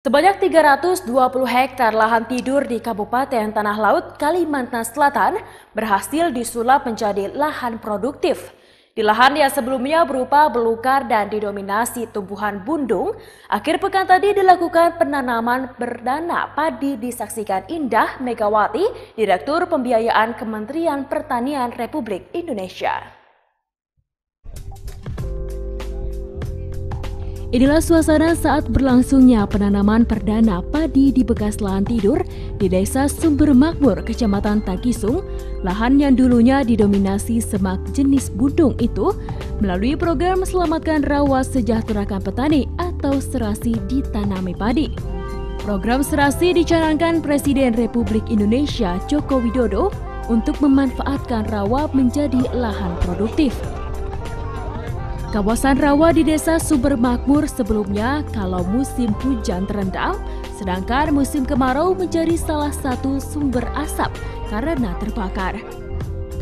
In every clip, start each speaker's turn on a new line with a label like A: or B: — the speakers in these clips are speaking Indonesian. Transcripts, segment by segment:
A: Sebanyak 320 hektar lahan tidur di Kabupaten Tanah Laut, Kalimantan Selatan berhasil disulap menjadi lahan produktif. Di lahan yang sebelumnya berupa belukar dan didominasi tumbuhan bundung, akhir pekan tadi dilakukan penanaman berdana padi disaksikan Indah Megawati, Direktur Pembiayaan Kementerian Pertanian Republik Indonesia. Inilah suasana saat berlangsungnya penanaman perdana padi di bekas lahan tidur di Desa Sumber Makmur, Kecamatan Takisung. Lahan yang dulunya didominasi semak jenis budung itu melalui program Selamatkan Rawa Sejahterakan Petani atau Serasi Ditanami Padi. Program Serasi dicanangkan Presiden Republik Indonesia Joko Widodo untuk memanfaatkan rawa menjadi lahan produktif. Kawasan rawa di desa Sumber Makmur sebelumnya kalau musim hujan terendam, sedangkan musim kemarau menjadi salah satu sumber asap karena terbakar.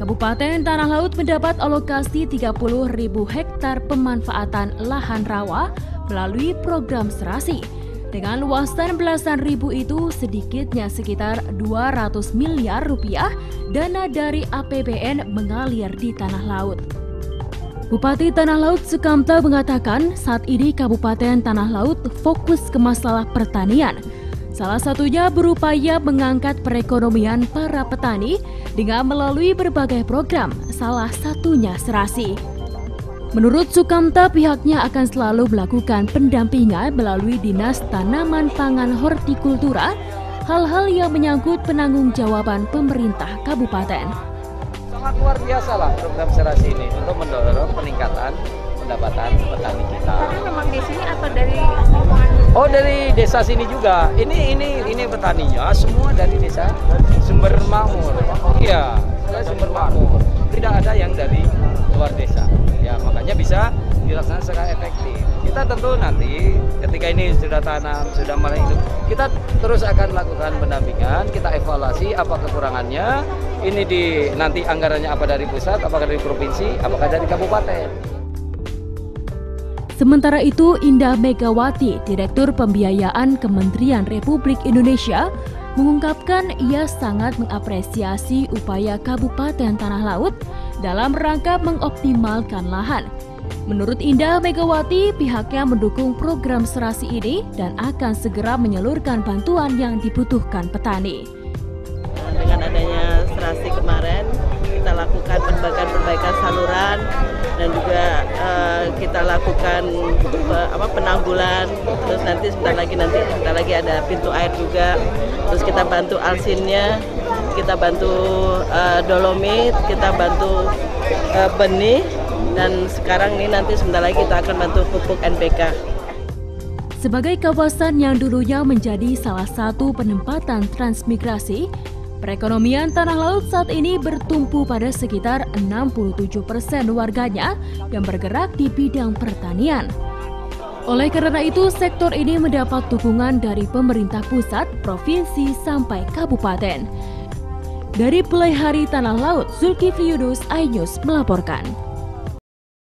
A: Kabupaten Tanah Laut mendapat alokasi 30 ribu hektar pemanfaatan lahan rawa melalui program serasi. Dengan luasan belasan ribu itu sedikitnya sekitar 200 miliar rupiah dana dari APBN mengalir di tanah laut. Bupati Tanah Laut Sukamta mengatakan saat ini Kabupaten Tanah Laut fokus ke masalah pertanian. Salah satunya berupaya mengangkat perekonomian para petani dengan melalui berbagai program, salah satunya serasi. Menurut Sukamta, pihaknya akan selalu melakukan pendampingan melalui Dinas Tanaman Pangan Hortikultura, hal-hal yang menyangkut penanggung jawaban pemerintah kabupaten
B: sangat luar biasa lah program serasi ini untuk mendorong peningkatan pendapatan petani kita.
C: Tapi memang di sini atau dari?
B: Oh dari desa sini juga. Ini ini ini petaninya semua dari desa Sumber Makmur. Iya, dilaksanakan secara efektif. Kita tentu nanti ketika ini sudah tanam, sudah mulai hidup, kita terus akan lakukan pendampingan, kita evaluasi apa kekurangannya, ini di nanti anggarannya apa dari pusat, apakah dari provinsi, apakah dari kabupaten.
A: Sementara itu, Indah Megawati, Direktur Pembiayaan Kementerian Republik Indonesia, mengungkapkan ia sangat mengapresiasi upaya Kabupaten Tanah Laut dalam rangka mengoptimalkan lahan Menurut Indah Megawati, pihaknya mendukung program serasi ini dan akan segera menyalurkan bantuan yang dibutuhkan petani.
D: Dengan adanya serasi kemarin, kita lakukan perbaikan-perbaikan saluran dan juga uh, kita lakukan uh, apa penanggulan. Terus nanti sebentar lagi nanti sebentar lagi ada pintu air juga. Terus kita bantu alsinnya, kita bantu uh, dolomit, kita bantu uh, benih dan sekarang ini nanti sebentar lagi kita akan bantu pupuk NPK.
A: Sebagai kawasan yang dulunya menjadi salah satu penempatan transmigrasi, perekonomian tanah laut saat ini bertumpu pada sekitar 67 persen warganya yang bergerak di bidang pertanian. Oleh karena itu, sektor ini mendapat dukungan dari pemerintah pusat, provinsi, sampai kabupaten. Dari Pelai Hari Tanah Laut, Zulkifli Yunus, iNews melaporkan.